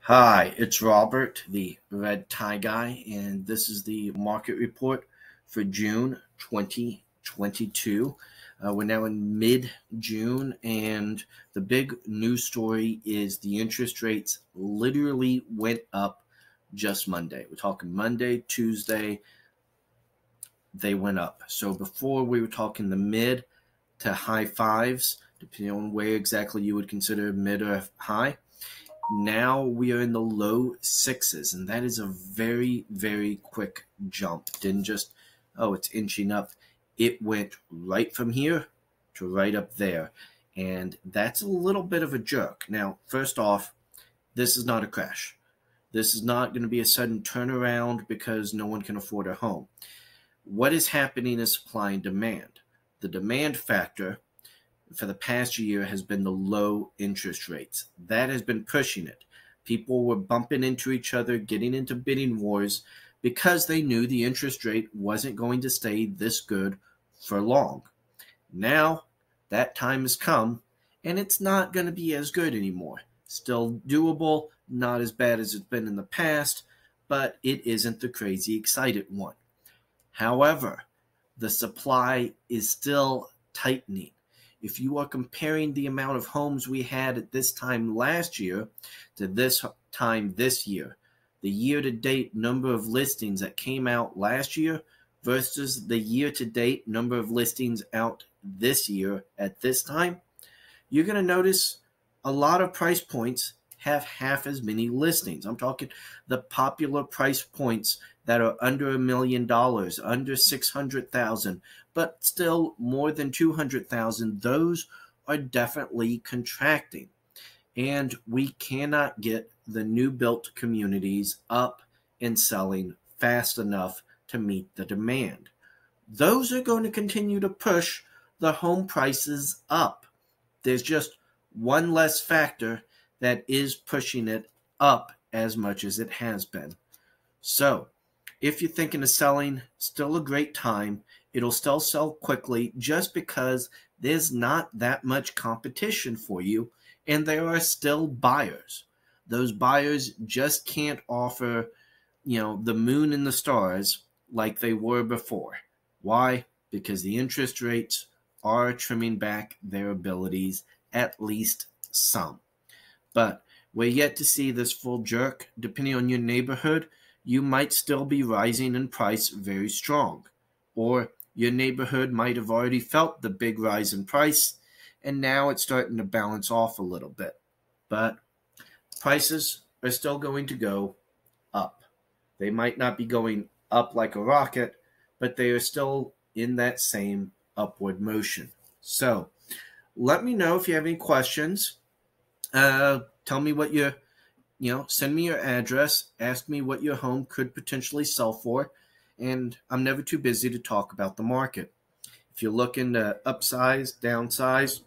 Hi, it's Robert, the Red Tie Guy, and this is the market report for June 2022. Uh, we're now in mid June, and the big news story is the interest rates literally went up just Monday. We're talking Monday, Tuesday, they went up. So before we were talking the mid to high fives, depending on where exactly you would consider mid or high now we are in the low sixes, and that is a very, very quick jump. Didn't just, oh, it's inching up. It went right from here to right up there. And that's a little bit of a jerk. Now, first off, this is not a crash. This is not going to be a sudden turnaround because no one can afford a home. What is happening is supply and demand. The demand factor for the past year has been the low interest rates. That has been pushing it. People were bumping into each other, getting into bidding wars because they knew the interest rate wasn't going to stay this good for long. Now that time has come and it's not going to be as good anymore. Still doable, not as bad as it's been in the past, but it isn't the crazy excited one. However, the supply is still tightening if you are comparing the amount of homes we had at this time last year to this time this year, the year to date number of listings that came out last year versus the year to date number of listings out this year at this time, you're going to notice a lot of price points have half as many listings. I'm talking the popular price points that are under a million dollars, under 600,000, but still more than 200,000. Those are definitely contracting. And we cannot get the new built communities up and selling fast enough to meet the demand. Those are going to continue to push the home prices up. There's just one less factor that is pushing it up as much as it has been. So, if you're thinking of selling, still a great time. It'll still sell quickly just because there's not that much competition for you and there are still buyers. Those buyers just can't offer, you know, the moon and the stars like they were before. Why? Because the interest rates are trimming back their abilities, at least some. But we're yet to see this full jerk. Depending on your neighborhood, you might still be rising in price very strong. Or your neighborhood might have already felt the big rise in price and now it's starting to balance off a little bit. But prices are still going to go up. They might not be going up like a rocket, but they are still in that same upward motion. So let me know if you have any questions. Uh, tell me what your, you know, send me your address. Ask me what your home could potentially sell for. And I'm never too busy to talk about the market. If you're looking to upsize, downsize,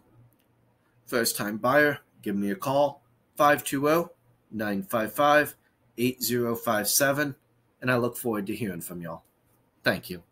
first time buyer, give me a call 520 955 8057. And I look forward to hearing from y'all. Thank you.